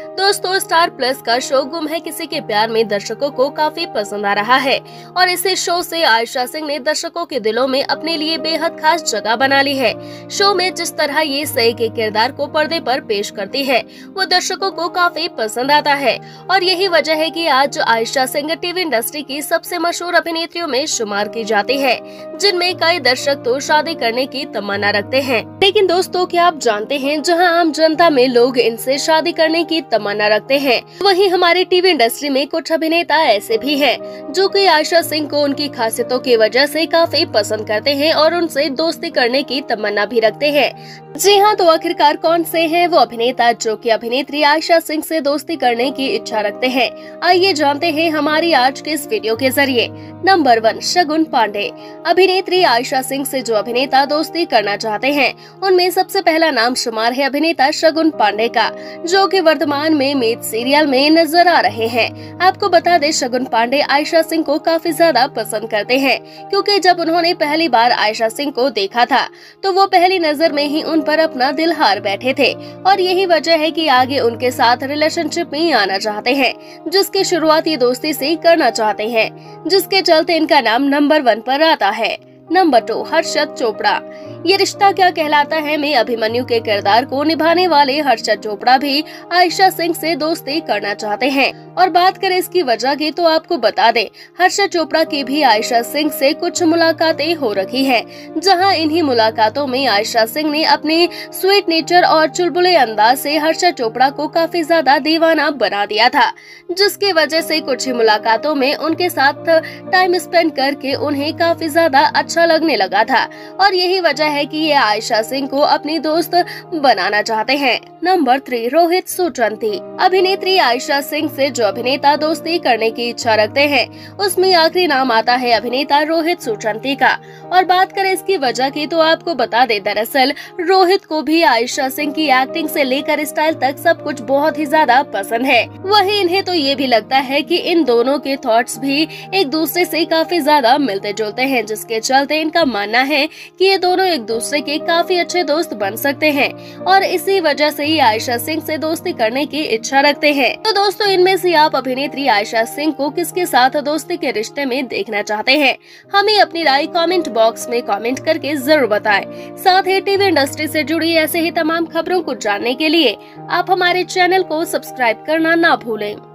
दोस्तों star plus का show गुम है किसी के प्यार में दर्शकों को काफ़ी पसंद आ रहा है। और इसी शो से आयशा सिंह ने दर्शकों के दिलों में अपने लिए बेहद खास जगह बना ली है। शो में जिस तरह ये सई के किरदार को पर्दे पर पेश करती है, वो दर्शकों को काफ़ी पसंद आता है। और यही वजह है कि आज आयशा सिंह टीवी इंडस्ट्री की सबसे मशहूर अभिनेत्रियों में शुमार की जाती है, जिनमें कई दर्शक तो शादी करने की तमन्ना रखते हैं। लेकिन दोस्तों, क्या आप जानते हैं, जहाँ आम जनता में लोग इनसे शादी करने की तमन्ना रखते हैं। वहीं हमारे टीवी इंडस्ट्री में कुछ अभिनेता ऐसे भी हैं, जो कि आयशा सिंह को उनकी खासियतों की वजह से काफ़ी पसंद करते हैं और उनसे दोस्ती करने की तमन्ना भी रखते हैं। जी हाँ तो आखिरकार कौन से हैं वो अभिनेता जो कि अभिनेत्री आयशा सिंह से दोस्ती करने की इच्छा रखते हैं? आइए जानते हैं हमारी आज के इस वीडियो के ज़रिए। Number one, Shagun Pandey. अभिनेत्री आयशा सिंह से जो अभिनेता दोस्ती करना चाहते हैं, उनमें सबसे पहला नाम शुमार है अभिनेता शगुन पांडे का, जो कि वर्तमान में मेद सीरियल में नज़र आ रहे हैं। आपको बता दें, शगुन पांडे आयशा सिंह को काफ़ी ज़्यादा पसंद करते हैं, क्योंकि जब उन्होंने पहली बार आयशा सिंह को देखा था तो वो पहली नज़र में ही उन पर अपना दिल हार बैठे थे। और यही वजह है कि आगे उनके साथ रिलेशनशिप में आना चाहते हैं, जिसकी शुरुआत ये दोस्ती से करना चाहते हैं, जिसके चलते इनका नाम नंबर वन पर आता है। Number two Harshad Chopra. ये रिश्ता क्या कहलाता है? में अभिमन्यु के किरदार को निभाने वाले हर्षद चोपड़ा भी आयशा सिंह से दोस्ती करना चाहते हैं। और बात करें इसकी वजह की तो आपको बता दें, हर्षद चोपड़ा की भी आयशा सिंह से कुछ मुलाकातें हो रखी हैं, जहाँ इन्हीं मुलाकातों में आयशा सिंह ने अपने स्वीट नेचर और चुलबुले अंदाज से हर्षद चोपड़ा को काफ़ी ज़्यादा दीवाना बना दिया था, जिसकी वजह से कुछ ही मुलाकातों में उनके साथ टाइम स्पेंड करके उन्हें काफ़ी ज़्यादा अच्छा लगने लगा था और यही वजह है कि ये आयशा सिंह को अपनी दोस्त बनाना चाहते हैं। नंबर थ्री रोहित सुचंती अभिनेत्री आयशा सिंह से जो अभिनेता दोस्ती करने की इच्छा रखते हैं, उसमें आखिरी नाम आता है अभिनेता रोहित सुचंती का। और बात करें इसकी वजह की तो आपको बता दे, दरअसल रोहित को भी आयशा सिंह की एक्टिंग से लेकर स्टाइल तक सब कुछ बहुत ही ज़्यादा पसंद है। वही इन्हें तो ये भी लगता है की इन दोनों के थॉट्स भी एक दूसरे से काफ़ी ज़्यादा मिलते जुलते हैं, जिसके चलते इनका मानना है कि ये दोनों एक दूसरे के काफ़ी अच्छे दोस्त बन सकते हैं और इसी वजह से ही आयशा सिंह से दोस्ती करने की इच्छा रखते हैं। तो दोस्तों, इनमें से आप अभिनेत्री आयशा सिंह को किसके साथ दोस्ती के रिश्ते में देखना चाहते हैं? हमें अपनी राय कमेंट बॉक्स में कमेंट करके ज़रूर बताएँ। साथ ही टीवी इंडस्ट्री से जुड़ी ऐसे ही तमाम खबरों को जानने के लिए आप हमारे चैनल को सब्सक्राइब करना ना भूलें।